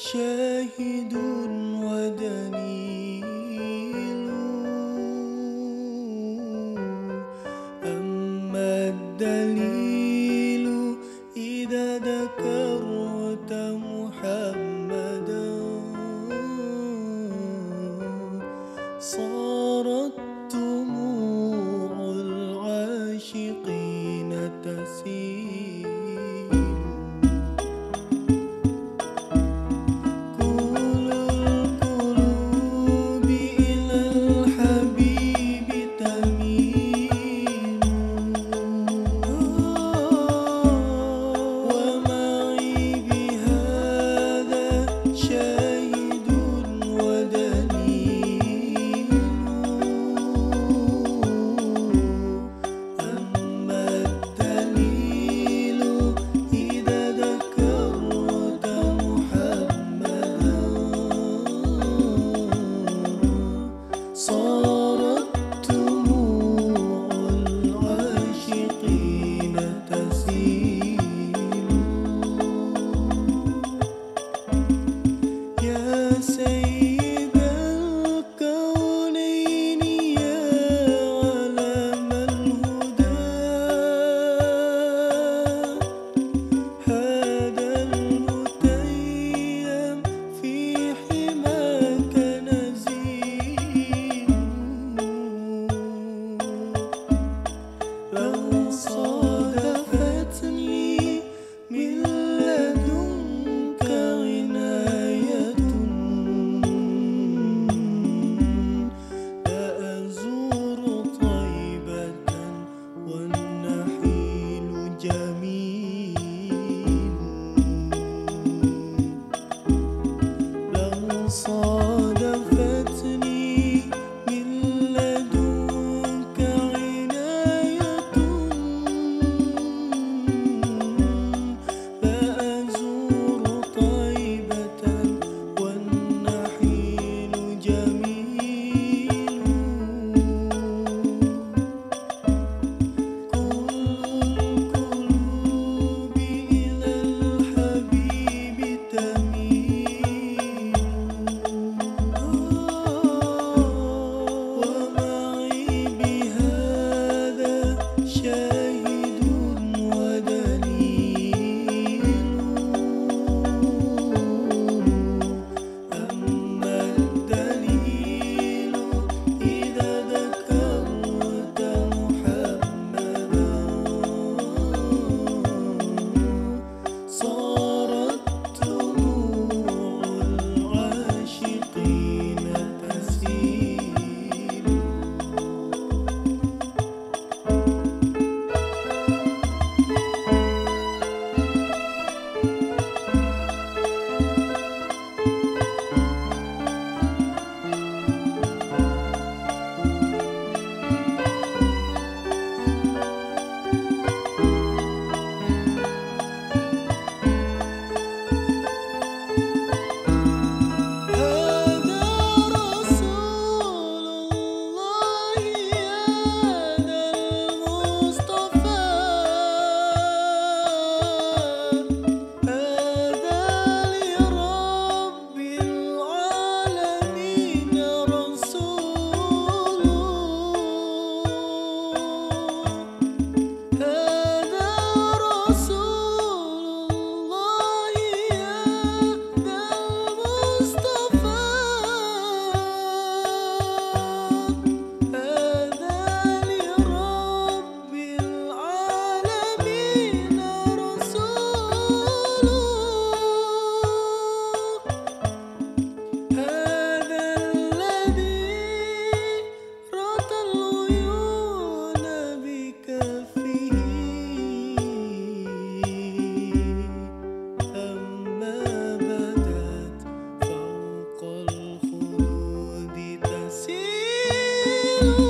شاهد ودليل. أما الدليل إذا ذكرت محمدا صارت دموع العاشقين تسيل you.